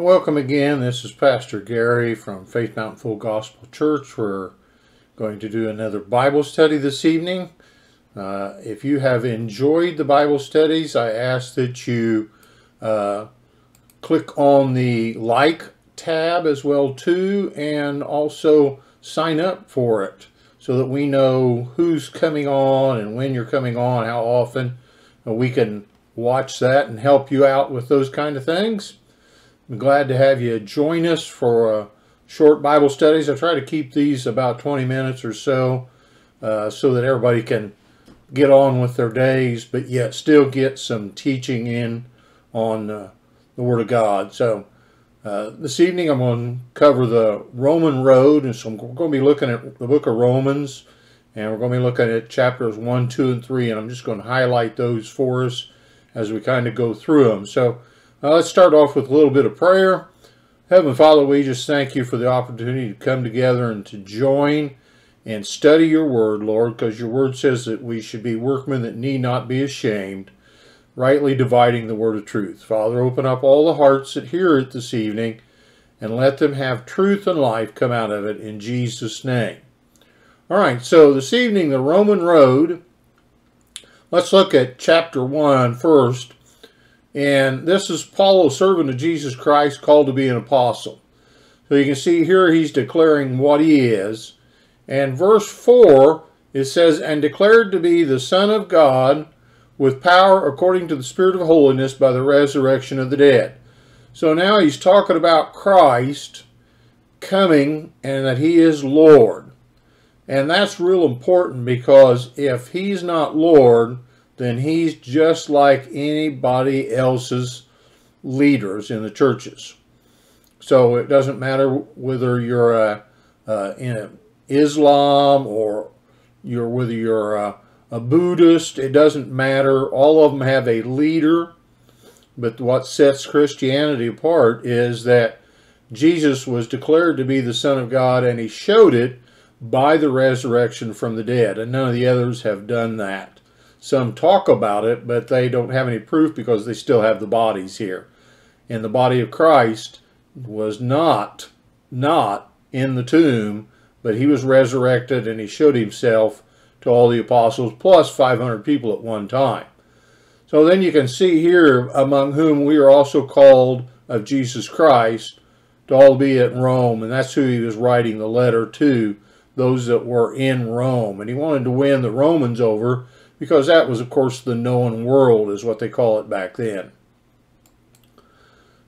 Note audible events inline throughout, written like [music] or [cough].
Well, welcome again. This is Pastor Gary from Faith Mountain Full Gospel Church. We're going to do another Bible study this evening. Uh, if you have enjoyed the Bible studies, I ask that you uh, click on the like tab as well too, and also sign up for it so that we know who's coming on and when you're coming on, how often. We can watch that and help you out with those kind of things. I'm glad to have you join us for uh, short Bible studies. I try to keep these about 20 minutes or so uh, so that everybody can get on with their days, but yet still get some teaching in on uh, the Word of God. So uh, this evening I'm going to cover the Roman road, and so I'm going to be looking at the book of Romans, and we're going to be looking at chapters 1, 2, and 3, and I'm just going to highlight those for us as we kind of go through them. So uh, let's start off with a little bit of prayer. Heavenly Father, we just thank you for the opportunity to come together and to join and study your word, Lord, because your word says that we should be workmen that need not be ashamed, rightly dividing the word of truth. Father, open up all the hearts that hear it this evening and let them have truth and life come out of it in Jesus' name. All right, so this evening, the Roman road Let's look at chapter 1 first. And this is Paul, a servant of Jesus Christ, called to be an apostle. So you can see here he's declaring what he is. And verse 4, it says, And declared to be the Son of God with power according to the Spirit of holiness by the resurrection of the dead. So now he's talking about Christ coming and that he is Lord. And that's real important because if he's not Lord, then he's just like anybody else's leaders in the churches. So it doesn't matter whether you're a, uh, in Islam or you're whether you're a, a Buddhist. It doesn't matter. All of them have a leader. But what sets Christianity apart is that Jesus was declared to be the Son of God, and he showed it by the resurrection from the dead, and none of the others have done that. Some talk about it, but they don't have any proof because they still have the bodies here. And the body of Christ was not, not in the tomb, but he was resurrected and he showed himself to all the apostles, plus 500 people at one time. So then you can see here, among whom we are also called of Jesus Christ, to all be at Rome, and that's who he was writing the letter to those that were in Rome. And he wanted to win the Romans over because that was, of course, the known world, is what they call it back then.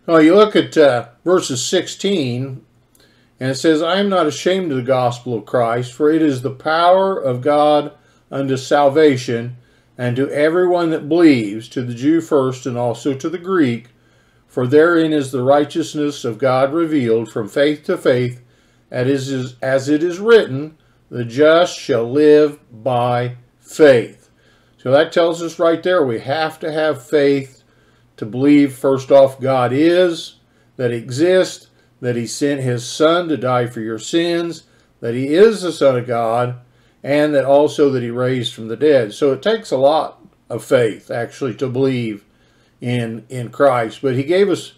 Now, you look at uh, verses 16, and it says, I am not ashamed of the gospel of Christ, for it is the power of God unto salvation, and to everyone that believes, to the Jew first, and also to the Greek. For therein is the righteousness of God revealed from faith to faith, as it is written, the just shall live by faith. So that tells us right there we have to have faith to believe, first off, God is, that He exists, that He sent His Son to die for your sins, that He is the Son of God, and that also that He raised from the dead. So it takes a lot of faith, actually, to believe in, in Christ. But He gave us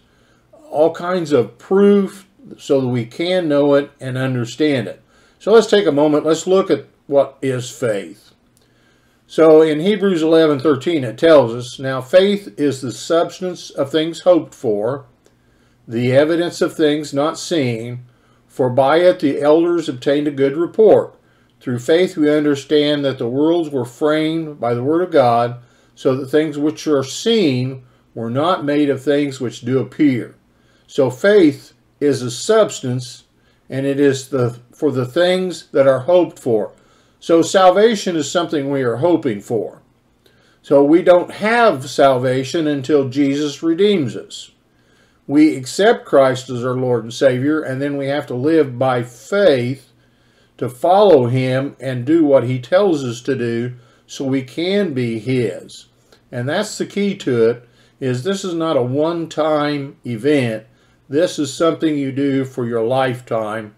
all kinds of proof so that we can know it and understand it. So let's take a moment. Let's look at what is faith. So in Hebrews 11, 13, it tells us, Now faith is the substance of things hoped for, the evidence of things not seen, for by it the elders obtained a good report. Through faith we understand that the worlds were framed by the word of God, so that things which are seen were not made of things which do appear. So faith is a substance and it is the for the things that are hoped for. So salvation is something we are hoping for. So we don't have salvation until Jesus redeems us. We accept Christ as our Lord and Savior, and then we have to live by faith to follow Him and do what He tells us to do so we can be His. And that's the key to it, is this is not a one-time event. This is something you do for your lifetime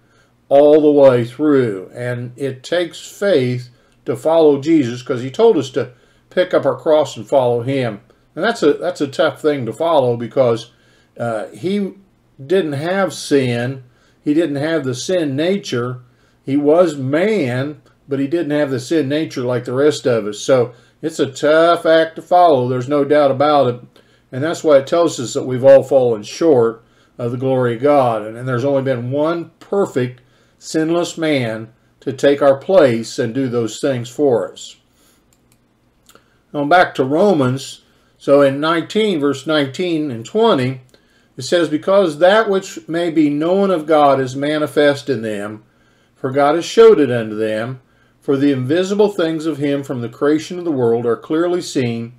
all the way through. And it takes faith to follow Jesus because he told us to pick up our cross and follow him. And that's a that's a tough thing to follow because uh, he didn't have sin. He didn't have the sin nature. He was man, but he didn't have the sin nature like the rest of us. So it's a tough act to follow. There's no doubt about it. And that's why it tells us that we've all fallen short of the glory of God. And, and there's only been one perfect, sinless man to take our place and do those things for us. Now back to Romans. So in 19, verse 19 and 20, it says, Because that which may be known of God is manifest in them, for God has showed it unto them. For the invisible things of him from the creation of the world are clearly seen,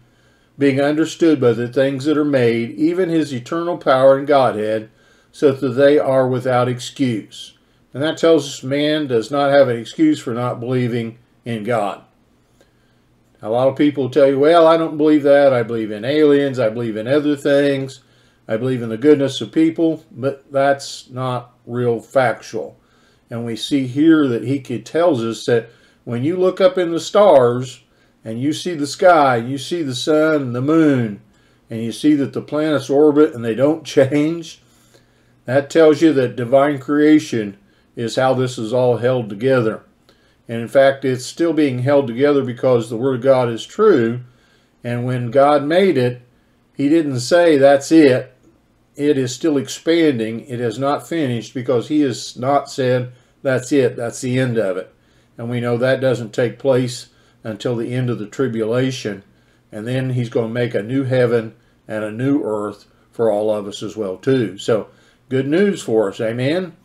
being understood by the things that are made, even his eternal power and Godhead, so that they are without excuse. And that tells us man does not have an excuse for not believing in God. A lot of people tell you, well, I don't believe that. I believe in aliens. I believe in other things. I believe in the goodness of people, but that's not real factual. And we see here that he tells us that when you look up in the stars and you see the sky, you see the sun and the moon, and you see that the planets orbit and they don't [laughs] change, that tells you that divine creation is how this is all held together. And in fact, it's still being held together because the Word of God is true. And when God made it, He didn't say, that's it. It is still expanding. It has not finished because He has not said, that's it. That's the end of it. And we know that doesn't take place until the end of the tribulation. And then He's going to make a new heaven and a new earth for all of us as well, too. So, good news for us. Amen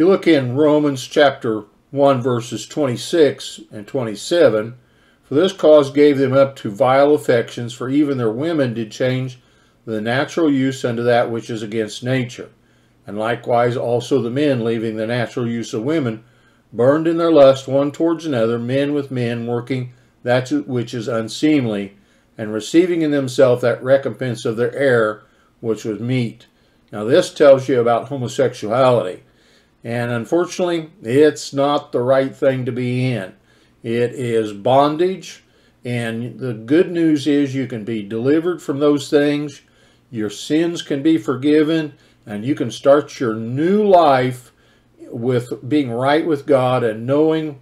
you look in Romans chapter 1 verses 26 and 27, for this cause gave them up to vile affections, for even their women did change the natural use unto that which is against nature. And likewise also the men, leaving the natural use of women, burned in their lust one towards another, men with men, working that which is unseemly, and receiving in themselves that recompense of their error, which was meet. Now this tells you about homosexuality. And unfortunately, it's not the right thing to be in. It is bondage. And the good news is you can be delivered from those things. Your sins can be forgiven. And you can start your new life with being right with God and knowing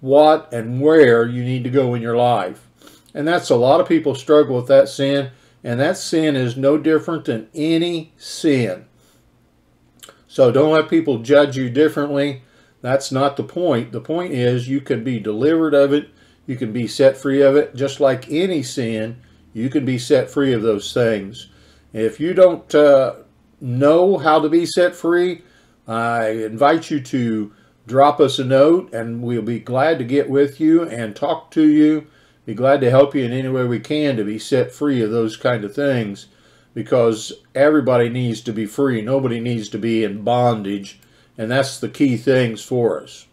what and where you need to go in your life. And that's a lot of people struggle with that sin. And that sin is no different than any sin. So don't let people judge you differently. That's not the point. The point is you can be delivered of it. You can be set free of it. Just like any sin, you can be set free of those things. If you don't uh, know how to be set free, I invite you to drop us a note and we'll be glad to get with you and talk to you. Be glad to help you in any way we can to be set free of those kind of things because everybody needs to be free. Nobody needs to be in bondage. And that's the key things for us.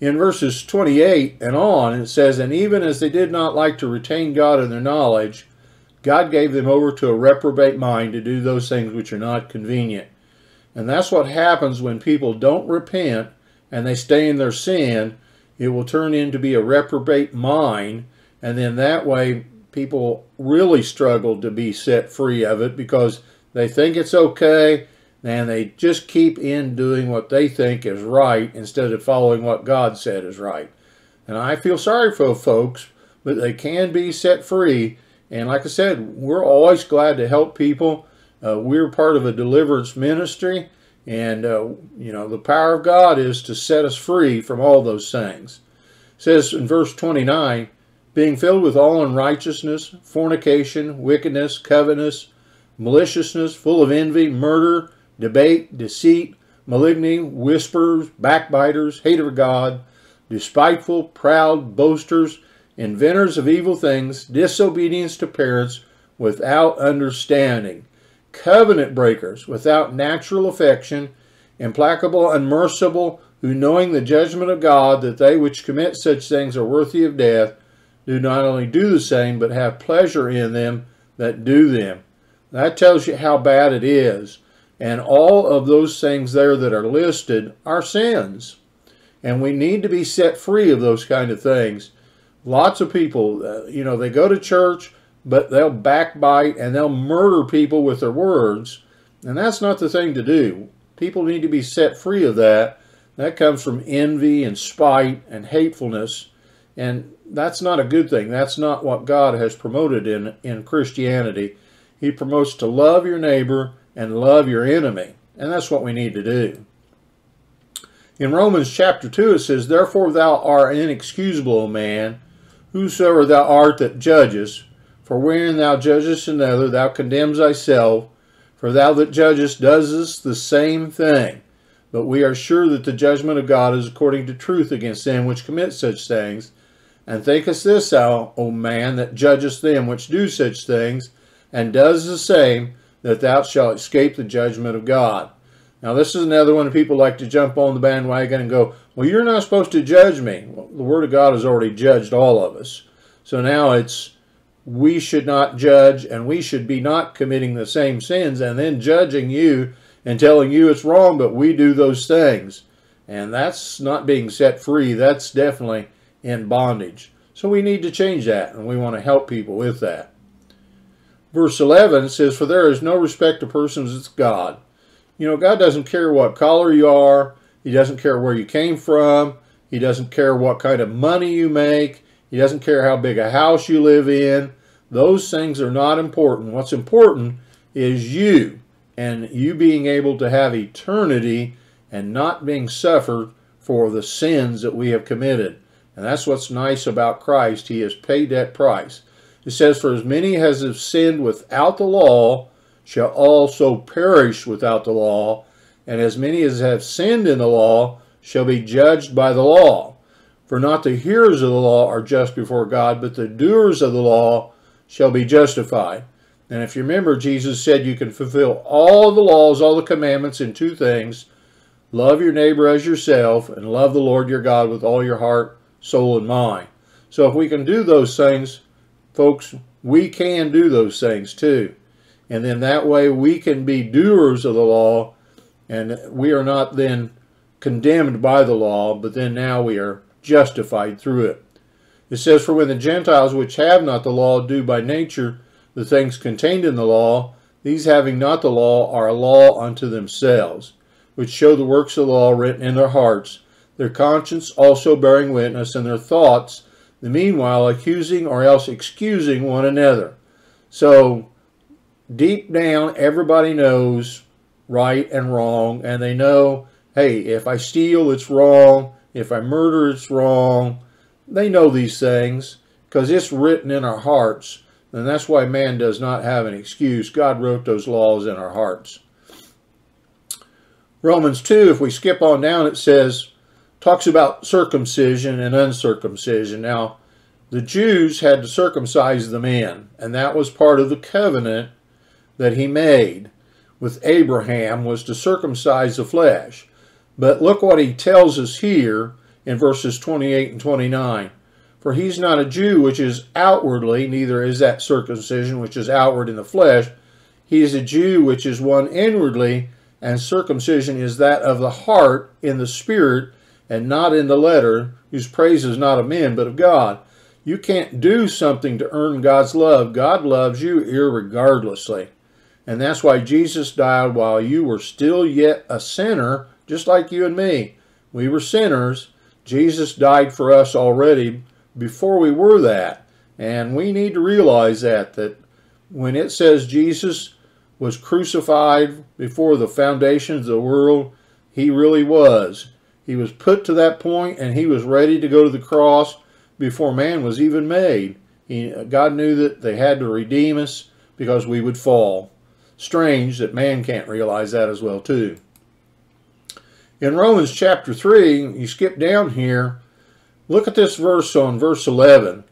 In verses 28 and on, it says, And even as they did not like to retain God in their knowledge, God gave them over to a reprobate mind to do those things which are not convenient. And that's what happens when people don't repent and they stay in their sin. It will turn into be a reprobate mind. And then that way people really struggle to be set free of it because they think it's okay and they just keep in doing what they think is right instead of following what God said is right. And I feel sorry for folks, but they can be set free. And like I said, we're always glad to help people. Uh, we're part of a deliverance ministry. And, uh, you know, the power of God is to set us free from all those things. It says in verse 29, being filled with all unrighteousness, fornication, wickedness, covetousness, maliciousness, full of envy, murder, debate, deceit, malignity, whisperers, backbiters, haters of God, despiteful, proud, boasters, inventors of evil things, disobedience to parents, without understanding, covenant breakers, without natural affection, implacable, unmerciful, who knowing the judgment of God, that they which commit such things are worthy of death, do not only do the same, but have pleasure in them that do them. That tells you how bad it is. And all of those things there that are listed are sins. And we need to be set free of those kind of things. Lots of people, uh, you know, they go to church, but they'll backbite and they'll murder people with their words. And that's not the thing to do. People need to be set free of that. That comes from envy and spite and hatefulness. And that's not a good thing. That's not what God has promoted in, in Christianity. He promotes to love your neighbor and love your enemy. And that's what we need to do. In Romans chapter 2 it says, Therefore thou art inexcusable, O man, whosoever thou art that judgest, for wherein thou judgest another, thou condemns thyself, for thou that judgest doest the same thing. But we are sure that the judgment of God is according to truth against them which commit such things. And thinkest this thou, O man, that judgest them which do such things, and does the same, that thou shalt escape the judgment of God. Now, this is another one people like to jump on the bandwagon and go, Well, you're not supposed to judge me. Well, the Word of God has already judged all of us. So now it's we should not judge and we should be not committing the same sins and then judging you and telling you it's wrong, but we do those things. And that's not being set free. That's definitely in bondage. So we need to change that, and we want to help people with that. Verse 11 says, For there is no respect of persons, it's God. You know, God doesn't care what color you are. He doesn't care where you came from. He doesn't care what kind of money you make. He doesn't care how big a house you live in. Those things are not important. What's important is you and you being able to have eternity and not being suffered for the sins that we have committed. And that's what's nice about Christ. He has paid that price. It says, For as many as have sinned without the law shall also perish without the law, and as many as have sinned in the law shall be judged by the law. For not the hearers of the law are just before God, but the doers of the law shall be justified. And if you remember, Jesus said you can fulfill all the laws, all the commandments in two things love your neighbor as yourself, and love the Lord your God with all your heart, soul, and mind. So if we can do those things, folks, we can do those things too. And then that way we can be doers of the law and we are not then condemned by the law, but then now we are justified through it. It says, For when the Gentiles which have not the law do by nature the things contained in the law, these having not the law are a law unto themselves, which show the works of the law written in their hearts, their conscience also bearing witness, and their thoughts, the meanwhile accusing or else excusing one another. So deep down, everybody knows right and wrong, and they know, hey, if I steal, it's wrong. If I murder, it's wrong. They know these things because it's written in our hearts, and that's why man does not have an excuse. God wrote those laws in our hearts. Romans 2, if we skip on down, it says, talks about circumcision and uncircumcision. Now, the Jews had to circumcise the man, and that was part of the covenant that he made with Abraham was to circumcise the flesh. But look what he tells us here in verses 28 and 29. For he's not a Jew which is outwardly, neither is that circumcision which is outward in the flesh. He is a Jew which is one inwardly, and circumcision is that of the heart in the spirit, and not in the letter, whose praise is not of men, but of God. You can't do something to earn God's love. God loves you irregardlessly. And that's why Jesus died while you were still yet a sinner, just like you and me. We were sinners. Jesus died for us already before we were that. And we need to realize that, that when it says Jesus was crucified before the foundations of the world, he really was. He was put to that point and he was ready to go to the cross before man was even made. He, God knew that they had to redeem us because we would fall strange that man can't realize that as well too. In Romans chapter 3, you skip down here, look at this verse on verse 11.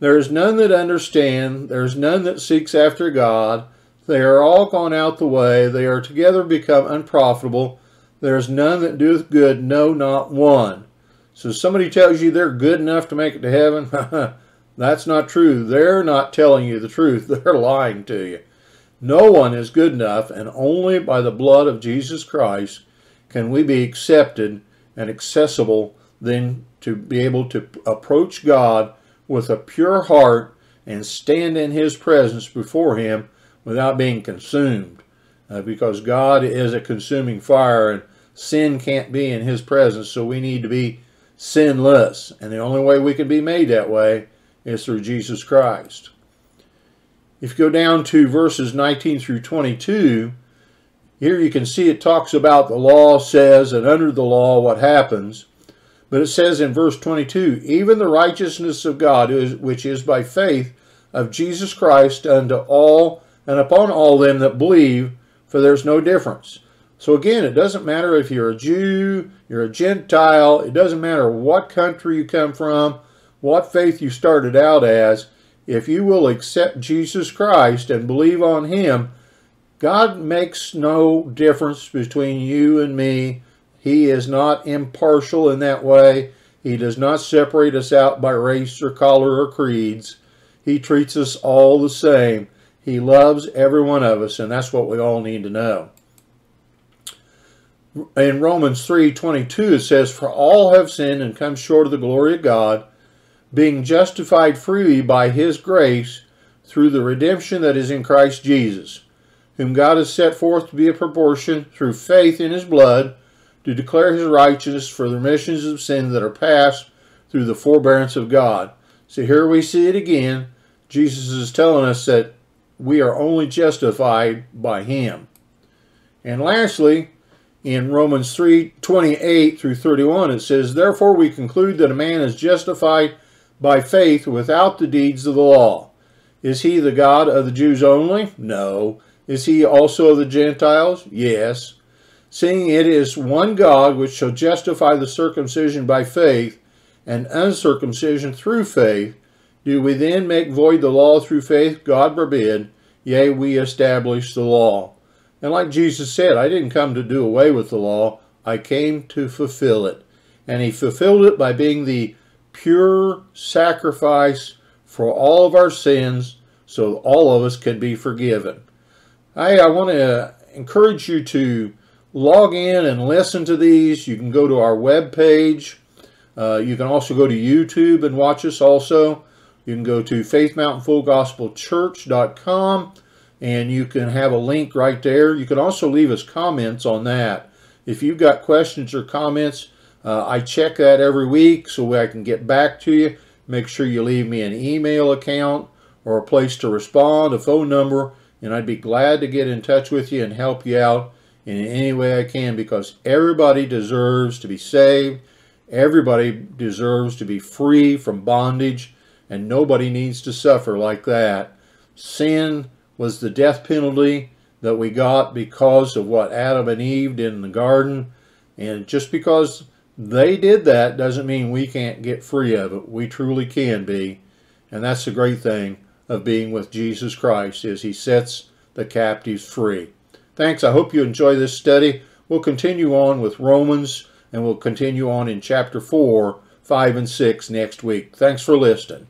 There is none that understand, there is none that seeks after God. They are all gone out the way, they are together become unprofitable. There is none that doeth good, no, not one. So somebody tells you they're good enough to make it to heaven, [laughs] that's not true. They're not telling you the truth. [laughs] They're lying to you. No one is good enough, and only by the blood of Jesus Christ can we be accepted and accessible then to be able to approach God with a pure heart and stand in his presence before him without being consumed. Uh, because God is a consuming fire and sin can't be in his presence, so we need to be sinless. And the only way we can be made that way is through Jesus Christ. If you go down to verses 19 through 22, here you can see it talks about the law says, and under the law what happens. But it says in verse 22, even the righteousness of God, which is by faith of Jesus Christ unto all and upon all them that believe, for there's no difference. So again, it doesn't matter if you're a Jew, you're a Gentile, it doesn't matter what country you come from, what faith you started out as, if you will accept Jesus Christ and believe on him, God makes no difference between you and me. He is not impartial in that way. He does not separate us out by race or color or creeds. He treats us all the same. He loves every one of us, and that's what we all need to know. In Romans 3:22 it says, "For all have sinned and come short of the glory of God, being justified freely by his grace through the redemption that is in Christ Jesus, whom God has set forth to be a proportion through faith in his blood, to declare his righteousness for the remissions of sins that are past through the forbearance of God. So here we see it again. Jesus is telling us that we are only justified by him. And lastly, in Romans 3 28 through 31, it says, Therefore we conclude that a man is justified by faith without the deeds of the law. Is he the God of the Jews only? No. Is he also of the Gentiles? Yes. Seeing it is one God which shall justify the circumcision by faith and uncircumcision through faith, do we then make void the law through faith? God forbid. Yea, we establish the law. And like Jesus said, I didn't come to do away with the law, I came to fulfill it. And he fulfilled it by being the pure sacrifice for all of our sins so all of us can be forgiven. I, I want to encourage you to log in and listen to these. You can go to our web page. Uh, you can also go to YouTube and watch us also. You can go to faithmountainfullgospelchurch.com and you can have a link right there. You can also leave us comments on that. If you've got questions or comments, uh, I check that every week so I can get back to you. Make sure you leave me an email account or a place to respond, a phone number, and I'd be glad to get in touch with you and help you out in any way I can because everybody deserves to be saved. Everybody deserves to be free from bondage, and nobody needs to suffer like that. Sin was the death penalty that we got because of what Adam and Eve did in the garden. And just because they did that doesn't mean we can't get free of it. We truly can be. And that's the great thing of being with Jesus Christ is he sets the captives free. Thanks. I hope you enjoy this study. We'll continue on with Romans and we'll continue on in chapter 4, 5, and 6 next week. Thanks for listening.